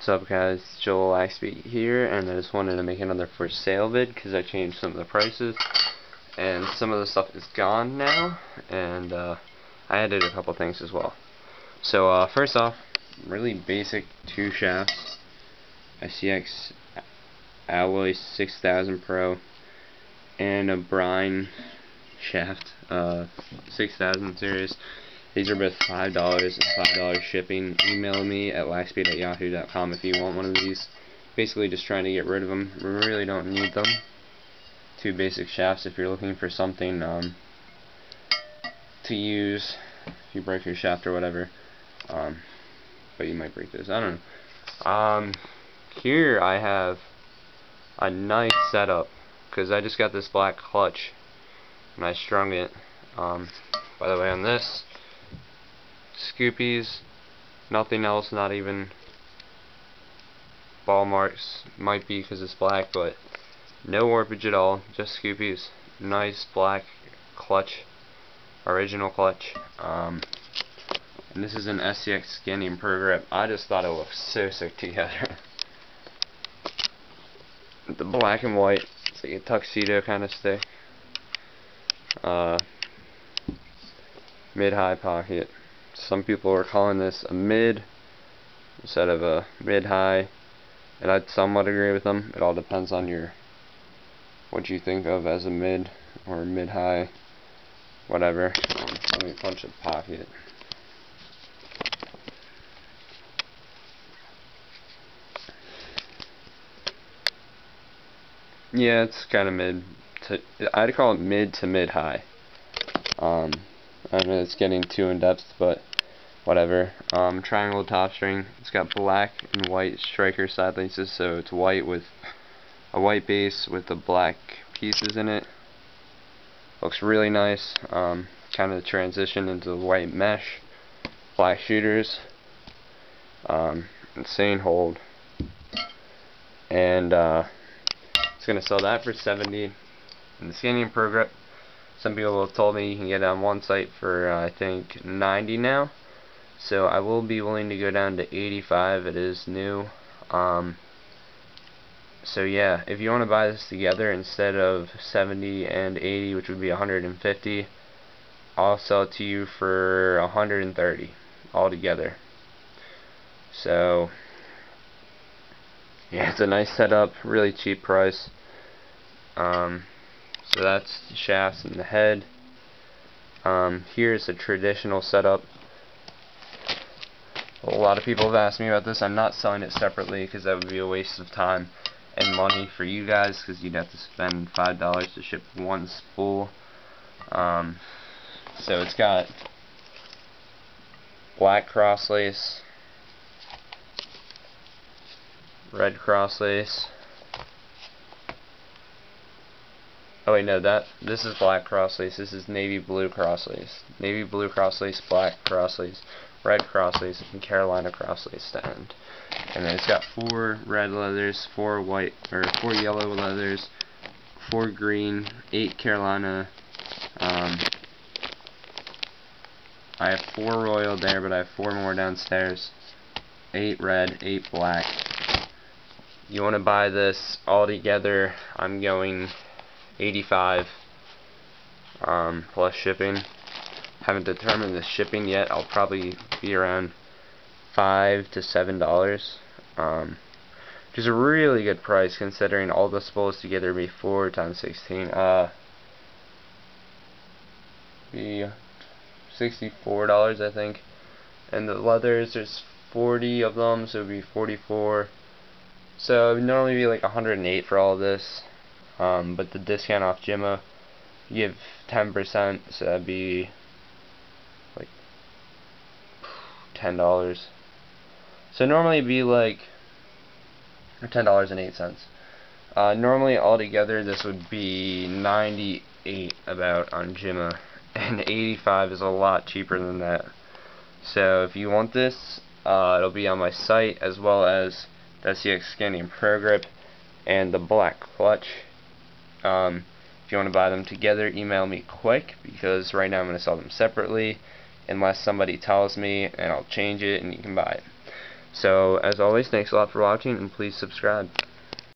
What's up guys, Joel Axby here, and I just wanted to make another for sale vid because I changed some of the prices, and some of the stuff is gone now, and uh, I added a couple things as well. So uh, first off, really basic two shafts, STX Alloy 6000 Pro, and a Brine shaft, uh, 6000 series. These are both $5 and $5 shipping. Email me at laxspeed at yahoo.com if you want one of these. Basically just trying to get rid of them. We really don't need them. Two basic shafts if you're looking for something um, to use if you break your shaft or whatever. Um, but you might break this. I don't know. Um, here I have a nice setup because I just got this black clutch and I strung it. Um, by the way, on this Scoopies, nothing else, not even ball marks, might be because it's black, but no warpage at all, just Scoopies, nice black clutch, original clutch, um, and this is an STX Scandium Pro Grip, I just thought it looked so sick together. the black and white, it's like a tuxedo kind of stick, uh, mid-high pocket, some people are calling this a mid instead of a mid-high and I'd somewhat agree with them. It all depends on your what you think of as a mid or mid-high whatever. Um, let me punch a pocket. Yeah it's kind of mid to, I'd call it mid to mid-high um, I know it's getting too in depth but whatever. Um, triangle top string. It's got black and white striker side laces, so it's white with a white base with the black pieces in it. Looks really nice. Um, kind of transition into white mesh. Black shooters. Um, insane hold. And uh, it's gonna sell that for 70. And the Scandium Pro Grip. Some people have told me you can get on one site for uh, I think 90 now. So I will be willing to go down to 85. It is new. Um, so yeah, if you want to buy this together instead of 70 and 80, which would be 150, I'll sell it to you for 130 altogether. So yeah, it's a nice setup, really cheap price. Um, so that's the shafts and the head. Um, here's a traditional setup a lot of people have asked me about this. I'm not selling it separately because that would be a waste of time and money for you guys because you'd have to spend $5 to ship one spool. Um, so it's got black cross lace, red cross lace. Oh wait, no, that this is black cross lace. This is navy blue cross lace. Navy blue cross lace, black cross lace red crosslace and Carolina crosslace stand. And then it's got four red leathers, four white or four yellow leathers, four green, eight Carolina. Um, I have four royal there, but I have four more downstairs. Eight red, eight black. You want to buy this all together? I'm going 85 um, plus shipping haven't determined the shipping yet. I'll probably be around five to seven dollars, um, which is a really good price considering all the spools together be four times sixteen. Uh, be sixty-four dollars, I think. And the leathers, there's 40 of them, so it'd be 44. So it would normally be like 108 for all this. Um, but the discount off Jimma, give 10%, so that'd be like ten dollars. So normally it'd be like ten dollars and eight cents. Uh, normally altogether this would be 98 about on Jimma and 85 is a lot cheaper than that. So if you want this, uh, it'll be on my site as well as the STX Scandium Pro Grip and the black clutch. Um, if you want to buy them together, email me quick because right now I'm going to sell them separately unless somebody tells me and I'll change it and you can buy it. So, as always, thanks a lot for watching, and please subscribe.